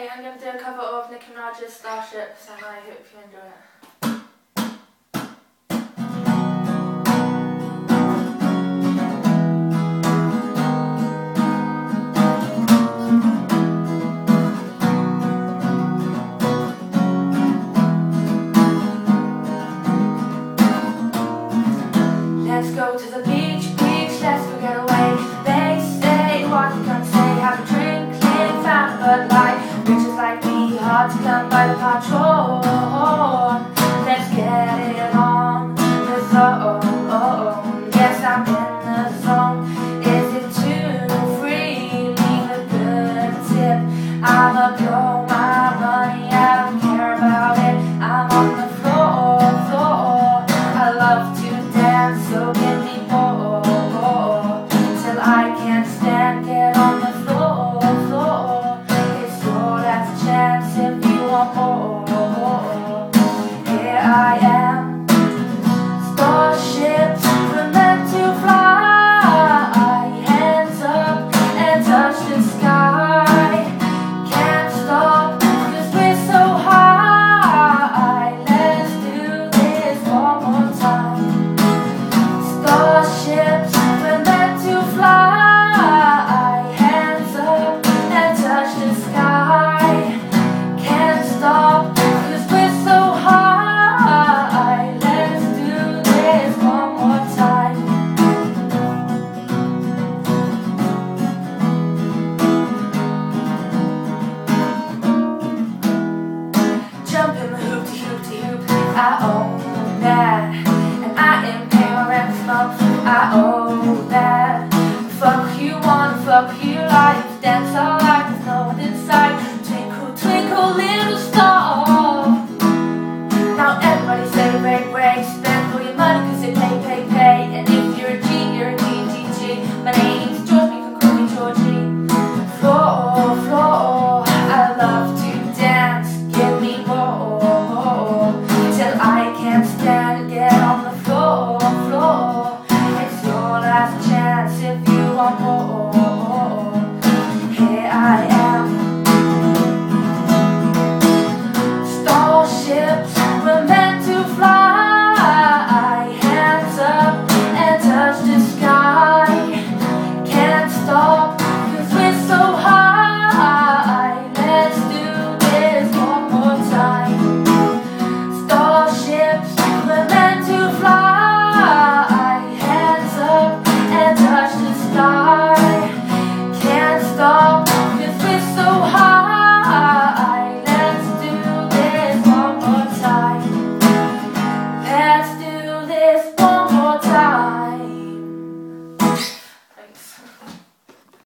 Hey, I'm going to do a cover of Nicki Minaj's Starships and I hope you enjoy it. Let's go to the beach. you. I own that. And I am parent you. I own that. Fuck you, wanna fuck you, life. That's all. last chance if you want more.